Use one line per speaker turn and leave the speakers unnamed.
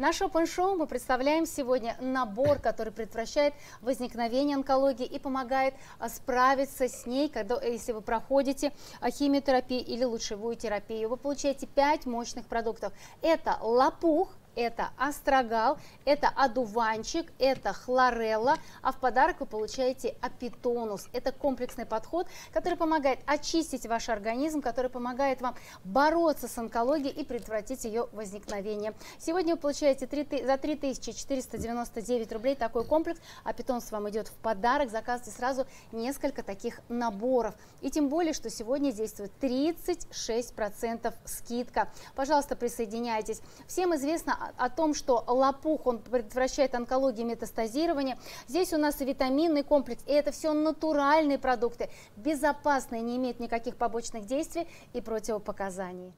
Наше Open мы представляем сегодня набор, который предотвращает возникновение онкологии и помогает а, справиться с ней, когда, если вы проходите а, химиотерапию или лучевую терапию. Вы получаете 5 мощных продуктов. Это лопух, это астрагал, это одуванчик, это хлорелла, а в подарок вы получаете апитонус. Это комплексный подход, который помогает очистить ваш организм, который помогает вам бороться с онкологией и предотвратить ее возникновение. Сегодня вы получаете 3, за 3499 рублей такой комплекс, апитонус вам идет в подарок, заказывайте сразу несколько таких наборов. И тем более, что сегодня действует 36% скидка. Пожалуйста, присоединяйтесь. Всем известно о том, что лопух, он предотвращает онкологию и метастазирование. Здесь у нас и витаминный комплекс, и это все натуральные продукты, безопасные, не имеют никаких побочных действий и противопоказаний.